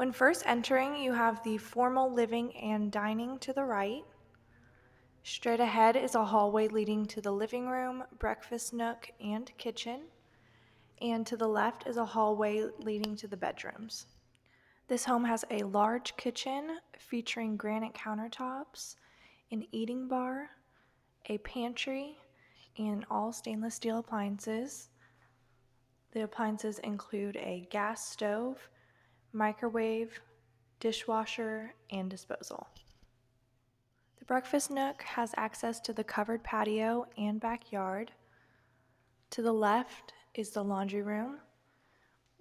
When first entering, you have the formal living and dining to the right. Straight ahead is a hallway leading to the living room, breakfast nook, and kitchen. And to the left is a hallway leading to the bedrooms. This home has a large kitchen featuring granite countertops, an eating bar, a pantry, and all stainless steel appliances. The appliances include a gas stove, microwave, dishwasher, and disposal. The breakfast nook has access to the covered patio and backyard. To the left is the laundry room,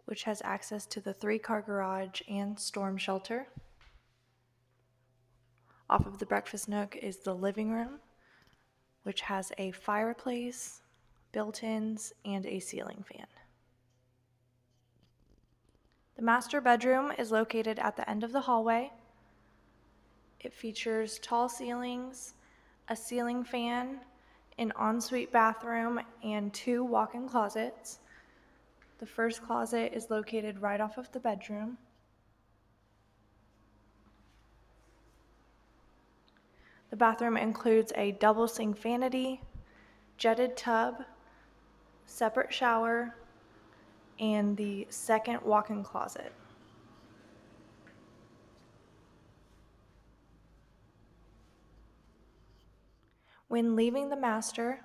which has access to the three car garage and storm shelter. Off of the breakfast nook is the living room, which has a fireplace, built ins, and a ceiling fan. The master bedroom is located at the end of the hallway. It features tall ceilings, a ceiling fan, an ensuite bathroom, and two walk in closets. The first closet is located right off of the bedroom. The bathroom includes a double sink vanity, jetted tub, separate shower, and the second walk in closet. When leaving the master,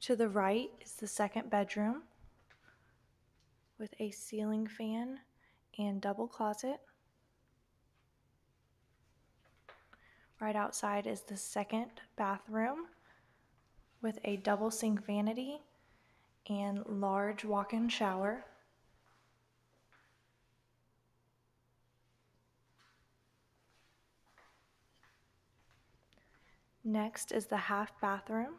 to the right is the second bedroom with a ceiling fan and double closet. Right outside is the second bathroom with a double sink vanity and large walk in shower. Next is the half bathroom.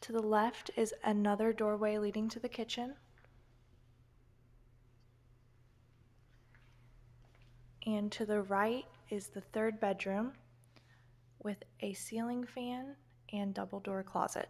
To the left is another doorway leading to the kitchen. And to the right is the third bedroom with a ceiling fan and double door closet.